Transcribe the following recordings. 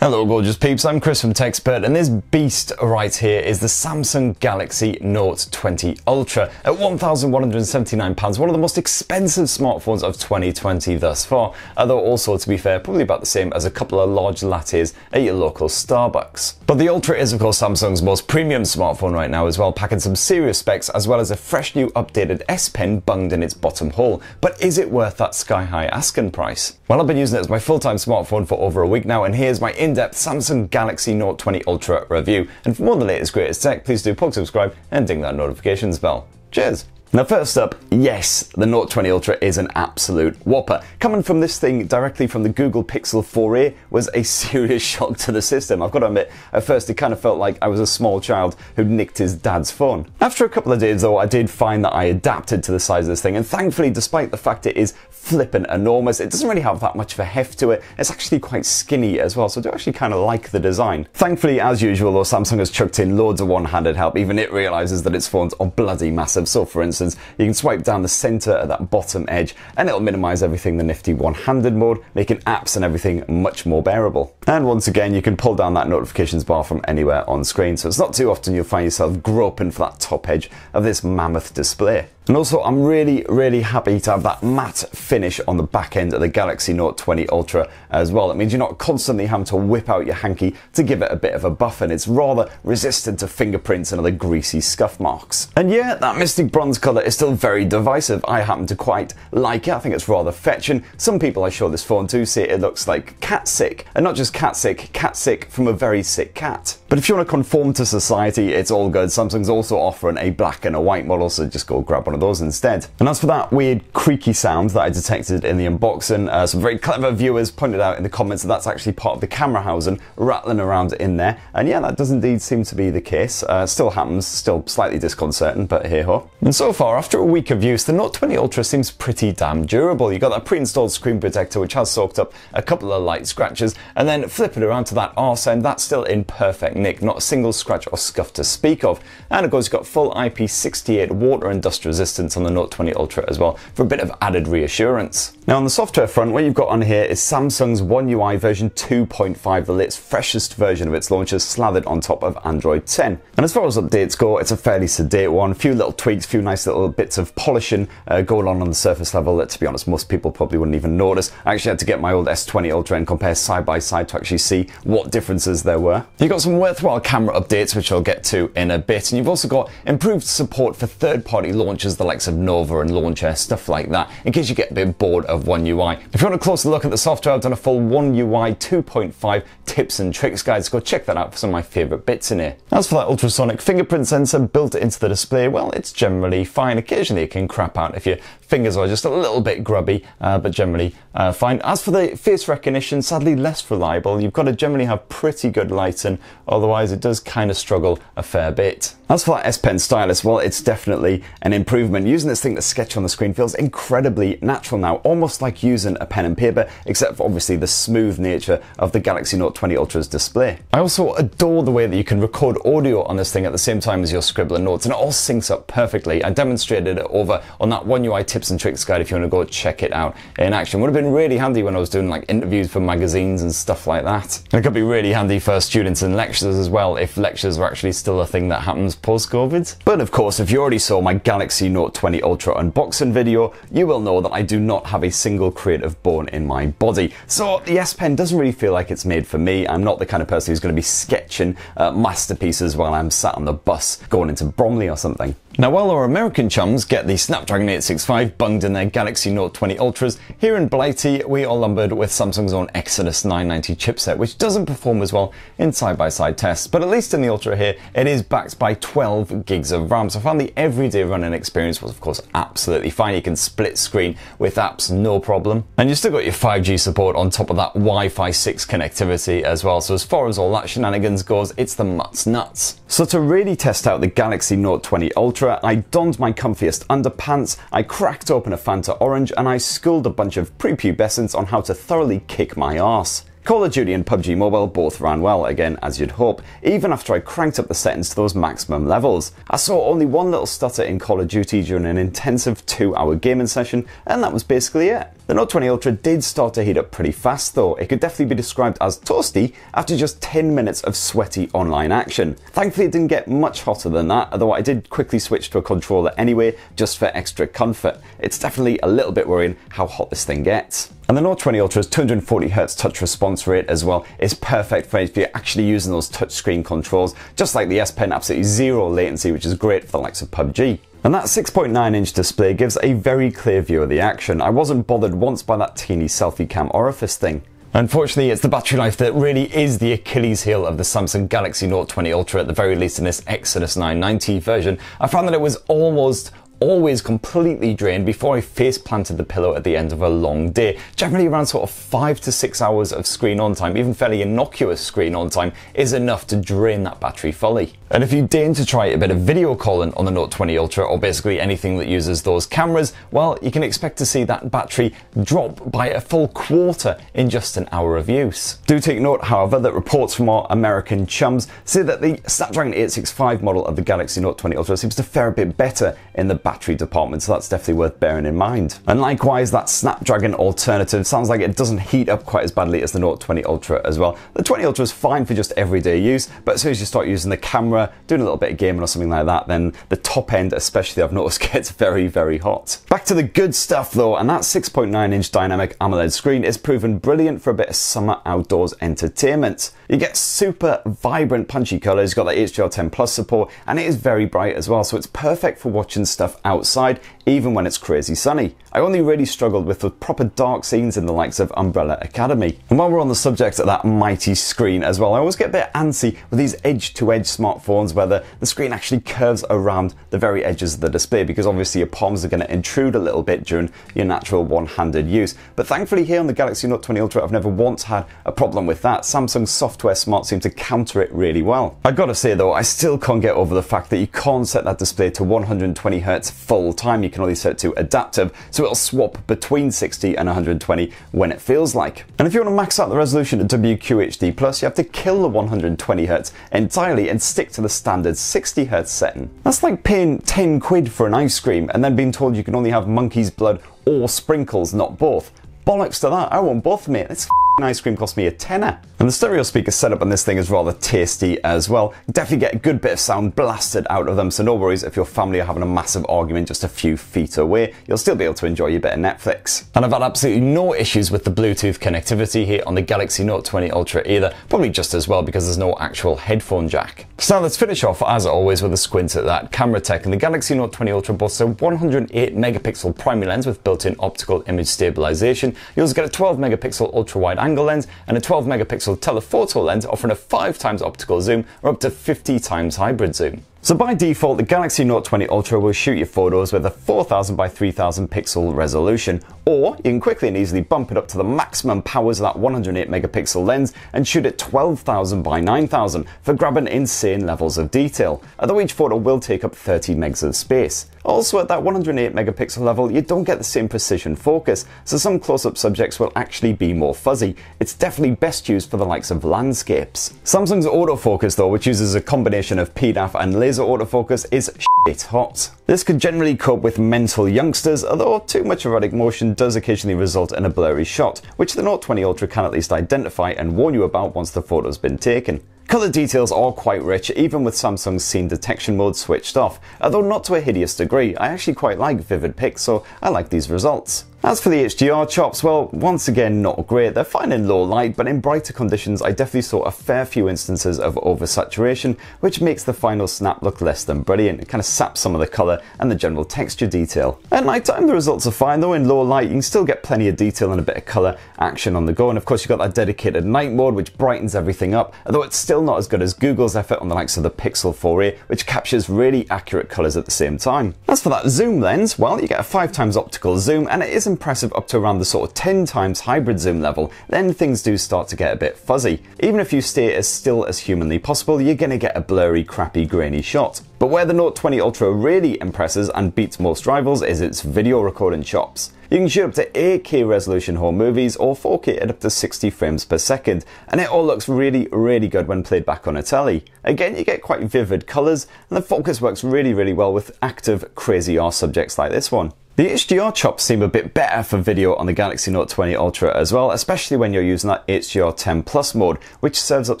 Hello gorgeous peeps, I'm Chris from Tech Spurt and this beast right here is the Samsung Galaxy Note 20 Ultra at £1,179, one of the most expensive smartphones of 2020 thus far, although also to be fair probably about the same as a couple of large lattes at your local Starbucks. But the Ultra is of course Samsung's most premium smartphone right now as well, packing some serious specs as well as a fresh new updated S Pen bunged in its bottom hole. But is it worth that sky high asking price? Well I've been using it as my full-time smartphone for over a week now and here's my in-depth Samsung Galaxy Note 20 Ultra review. And for more on the latest greatest tech, please do plug subscribe and ding that notifications bell. Cheers! Now first up, yes, the Note 20 Ultra is an absolute whopper. Coming from this thing directly from the Google Pixel 4a was a serious shock to the system. I've got to admit, at first it kind of felt like I was a small child who'd nicked his dad's phone. After a couple of days though, I did find that I adapted to the size of this thing and thankfully despite the fact it is flippin' enormous. It doesn't really have that much of a heft to it. It's actually quite skinny as well, so I do actually kind of like the design. Thankfully, as usual, though, Samsung has chucked in loads of one-handed help. Even it realizes that its phones are bloody massive. So, for instance, you can swipe down the center at that bottom edge, and it'll minimize everything the nifty one-handed mode, making apps and everything much more bearable. And once again, you can pull down that notifications bar from anywhere on screen, so it's not too often you'll find yourself groping for that top edge of this mammoth display. And also, I'm really, really happy to have that matte finish on the back end of the Galaxy Note 20 Ultra as well. It means you're not constantly having to whip out your hanky to give it a bit of a buff, and it's rather resistant to fingerprints and other greasy scuff marks. And yeah, that Mystic Bronze colour is still very divisive. I happen to quite like it. I think it's rather fetching. Some people I show this phone to say it looks like cat sick, and not just cat sick, cat sick from a very sick cat. But if you want to conform to society, it's all good. Samsung's also offering a black and a white model, so just go grab one of those instead. And as for that weird creaky sound that I detected in the unboxing, uh, some very clever viewers pointed out in the comments that that's actually part of the camera housing rattling around in there. And yeah, that does indeed seem to be the case. Uh, still happens, still slightly disconcerting, but here ho. And so far, after a week of use, the Note 20 Ultra seems pretty damn durable. You got that pre-installed screen protector which has soaked up a couple of light scratches, and then flip it around to that arse end, that's still in perfect nick, not a single scratch or scuff to speak of. And of course, you've got full IP68 water and dust resistance on the Note 20 Ultra as well for a bit of added reassurance. Now on the software front, what you've got on here is Samsung's One UI version 2.5, the latest freshest version of its launcher slathered on top of Android 10. And as far as updates go, it's a fairly sedate one, a few little tweaks, a few nice little bits of polishing uh, going on on the surface level that to be honest most people probably wouldn't even notice. I actually had to get my old S20 Ultra and compare side by side to actually see what differences there were. You've got some worthwhile camera updates which I'll get to in a bit and you've also got improved support for third party launchers the likes of Nova and Lawnchair, stuff like that, in case you get a bit bored of One UI. If you want a closer look at the software, I've done a full One UI 2.5 tips and tricks guide, so go check that out for some of my favourite bits in here. As for that ultrasonic fingerprint sensor built into the display, well, it's generally fine. Occasionally it can crap out if your fingers are just a little bit grubby, uh, but generally uh, fine. As for the face recognition, sadly less reliable. You've got to generally have pretty good lighting, otherwise it does kind of struggle a fair bit. As for that S Pen stylus, well, it's definitely an improvement. Using this thing to sketch on the screen feels incredibly natural now, almost like using a pen and paper, except for obviously the smooth nature of the Galaxy Note 20 Ultra's display. I also adore the way that you can record audio on this thing at the same time as you're scribbling notes, and it all syncs up perfectly. I demonstrated it over on that One UI tips and tricks guide if you want to go check it out in action. Would have been really handy when I was doing like interviews for magazines and stuff like that. And it could be really handy for students and as well if lectures are actually still a thing that happens post-COVID. But of course, if you already saw my Galaxy Note 20 Ultra unboxing video, you will know that I do not have a single creative bone in my body. So the S Pen doesn't really feel like it's made for me. I'm not the kind of person who's going to be sketching uh, masterpieces while I'm sat on the bus going into Bromley or something. Now, while our American chums get the Snapdragon 865 bunged in their Galaxy Note 20 Ultras, here in Blighty, we are lumbered with Samsung's own Exynos 990 chipset, which doesn't perform as well in side-by-side tests, but at least in the Ultra here, it is backed by 12 gigs of RAM. So I found the everyday running experience was, of course, absolutely fine. You can split screen with apps, no problem. And you've still got your 5G support on top of that Wi-Fi 6 connectivity as well. So as far as all that shenanigans goes, it's the mutts nuts. So to really test out the Galaxy Note 20 Ultra, I donned my comfiest underpants, I cracked open a Fanta Orange, and I schooled a bunch of prepubescents on how to thoroughly kick my arse. Call of Duty and PUBG Mobile both ran well, again as you'd hope, even after I cranked up the settings to those maximum levels. I saw only one little stutter in Call of Duty during an intensive two hour gaming session, and that was basically it. The Note 20 Ultra did start to heat up pretty fast though. It could definitely be described as toasty after just 10 minutes of sweaty online action. Thankfully it didn't get much hotter than that, although I did quickly switch to a controller anyway, just for extra comfort. It's definitely a little bit worrying how hot this thing gets. And the Note 20 Ultra's 240Hz touch response rate as well is perfect for if you're actually using those touchscreen controls, just like the S Pen, absolutely zero latency, which is great for the likes of PUBG. And that 6.9 inch display gives a very clear view of the action. I wasn't bothered once by that teeny selfie cam orifice thing. Unfortunately, it's the battery life that really is the Achilles heel of the Samsung Galaxy Note 20 Ultra, at the very least in this Exynos 990 version. I found that it was almost always completely drained before I face planted the pillow at the end of a long day. Generally around sort of five to six hours of screen on time, even fairly innocuous screen on time, is enough to drain that battery fully. And if you deign to try a bit of video calling on the Note 20 Ultra or basically anything that uses those cameras, well, you can expect to see that battery drop by a full quarter in just an hour of use. Do take note, however, that reports from our American chums say that the Snapdragon 865 model of the Galaxy Note 20 Ultra seems to fare a bit better in the battery department, so that's definitely worth bearing in mind. And likewise, that Snapdragon alternative sounds like it doesn't heat up quite as badly as the Note 20 Ultra as well. The 20 Ultra is fine for just everyday use, but as soon as you start using the camera, camera, doing a little bit of gaming or something like that, then the top end, especially I've noticed, gets very, very hot. Back to the good stuff though, and that 6.9 inch dynamic AMOLED screen is proven brilliant for a bit of summer outdoors entertainment. You get super vibrant punchy colours, got that HDR10 Plus support, and it is very bright as well, so it's perfect for watching stuff outside, even when it's crazy sunny. I only really struggled with the proper dark scenes in the likes of Umbrella Academy. And while we're on the subject of that mighty screen as well, I always get a bit antsy with these edge-to-edge smartphones where the, the screen actually curves around the very edges of the display because obviously your palms are going to intrude a little bit during your natural one-handed use. But thankfully here on the Galaxy Note 20 Ultra, I've never once had a problem with that. Samsung's software smart seem to counter it really well. I gotta say though, I still can't get over the fact that you can't set that display to 120Hz full time. You can only set it to adaptive, so it'll swap between 60 and 120 when it feels like. And if you want to max out the resolution at WQHD+, you have to kill the 120Hz entirely and stick to the standard 60Hz setting. That's like paying 10 quid for an ice cream and then being told you can only have monkey's blood or sprinkles, not both. Bollocks to that, I want both, mate. It's ice cream cost me a tenner. And the stereo speaker setup on this thing is rather tasty as well. Definitely get a good bit of sound blasted out of them, so no worries if your family are having a massive argument just a few feet away, you'll still be able to enjoy your bit of Netflix. And I've had absolutely no issues with the Bluetooth connectivity here on the Galaxy Note 20 Ultra either, probably just as well because there's no actual headphone jack. So now let's finish off as always with a squint at that camera tech. And the Galaxy Note 20 Ultra boasts a 108 megapixel primary lens with built-in optical image stabilization. You also get a 12 megapixel ultra wide angle lens and a 12 megapixel telephoto lens offering a 5 times optical zoom or up to 50 times hybrid zoom. So by default, the Galaxy Note 20 Ultra will shoot your photos with a 4000 by 3000 pixel resolution, or you can quickly and easily bump it up to the maximum powers of that 108 megapixel lens and shoot at 12000 by 9000 for grabbing insane levels of detail, although each photo will take up 30 megs of space. Also, at that 108 megapixel level, you don't get the same precision focus, so some close up subjects will actually be more fuzzy. It's definitely best used for the likes of landscapes. Samsung's autofocus, though, which uses a combination of PDAF and laser autofocus, is shit hot. This could generally cope with mental youngsters, although too much erratic motion does occasionally result in a blurry shot, which the Note 20 Ultra can at least identify and warn you about once the photo's been taken. Colour details are quite rich, even with Samsung's scene detection mode switched off, although not to a hideous degree. I actually quite like vivid pics, so I like these results. As for the HDR chops, well, once again, not great. They're fine in low light, but in brighter conditions, I definitely saw a fair few instances of oversaturation, which makes the final snap look less than brilliant. It kind of saps some of the colour and the general texture detail. At night time, the results are fine, though in low light, you can still get plenty of detail and a bit of colour action on the go. And of course, you've got that dedicated night mode, which brightens everything up, although it's still not as good as Google's effort on the likes of the Pixel 4a, which captures really accurate colours at the same time. As for that zoom lens, well, you get a 5 times optical zoom, and it is impressive up to around the sort of 10 times hybrid zoom level, then things do start to get a bit fuzzy. Even if you stay as still as humanly possible, you're gonna get a blurry, crappy, grainy shot. But where the Note 20 Ultra really impresses and beats most rivals is its video recording chops. You can shoot up to 8K resolution home movies or 4K at up to 60 frames per second, and it all looks really, really good when played back on a telly. Again, you get quite vivid colours, and the focus works really, really well with active, crazy R subjects like this one. The HDR chops seem a bit better for video on the Galaxy Note 20 Ultra as well, especially when you're using that HDR 10 Plus mode, which serves up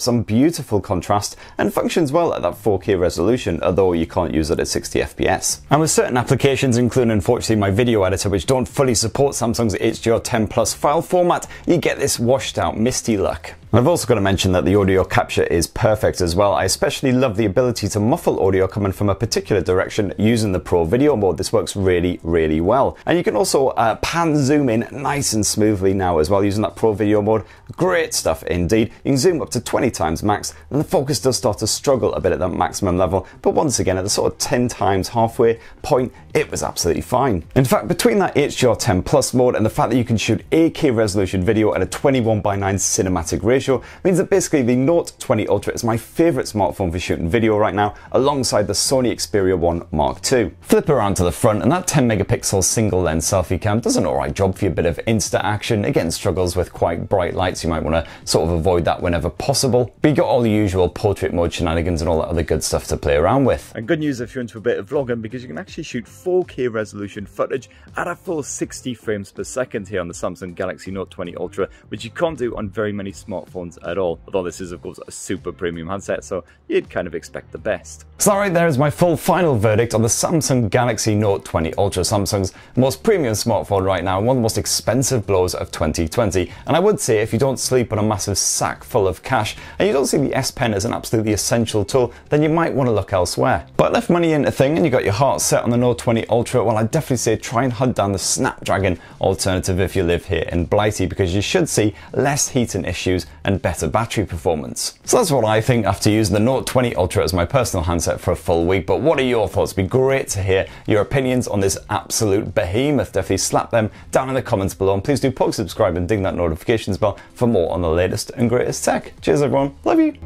some beautiful contrast and functions well at that 4K resolution, although you can't use it at 60 FPS. And with certain applications, including unfortunately my video editor, which don't fully support Samsung's HDR 10 Plus file format, you get this washed out misty look. I've also got to mention that the audio capture is perfect as well. I especially love the ability to muffle audio coming from a particular direction using the Pro Video mode. This works really, really well. And you can also uh, pan zoom in nice and smoothly now as well using that Pro Video mode. Great stuff indeed. You can zoom up to 20 times max and the focus does start to struggle a bit at that maximum level. But once again, at the sort of 10 times halfway point, it was absolutely fine. In fact, between that HDR 10 Plus mode and the fact that you can shoot 8K resolution video at a 21 by 9 cinematic ratio, means that basically the Note 20 Ultra is my favourite smartphone for shooting video right now, alongside the Sony Xperia 1 Mark II. Flip around to the front, and that 10 megapixel single lens selfie cam does an alright job for your bit of Insta action. Again, struggles with quite bright lights, you might want to sort of avoid that whenever possible. But you got all the usual portrait mode shenanigans and all that other good stuff to play around with. And good news if you're into a bit of vlogging because you can actually shoot 4K resolution footage at a full 60 frames per second here on the Samsung Galaxy Note 20 Ultra, which you can't do on very many smartphones smartphones at all. Although this is of course a super premium handset, so you'd kind of expect the best. So right there is my full final verdict on the Samsung Galaxy Note 20 Ultra, Samsung's most premium smartphone right now, and one of the most expensive blows of 2020. And I would say if you don't sleep on a massive sack full of cash, and you don't see the S Pen as an absolutely essential tool, then you might want to look elsewhere. But left money in a thing and you got your heart set on the Note 20 Ultra, well I'd definitely say try and hunt down the Snapdragon alternative if you live here in Blighty, because you should see less heating issues and better battery performance. So that's what I think after using the Note 20 Ultra as my personal handset for a full week, but what are your thoughts? It'd be great to hear your opinions on this absolute behemoth. Definitely slap them down in the comments below and please do poke subscribe and ding that notifications bell for more on the latest and greatest tech. Cheers everyone, love you.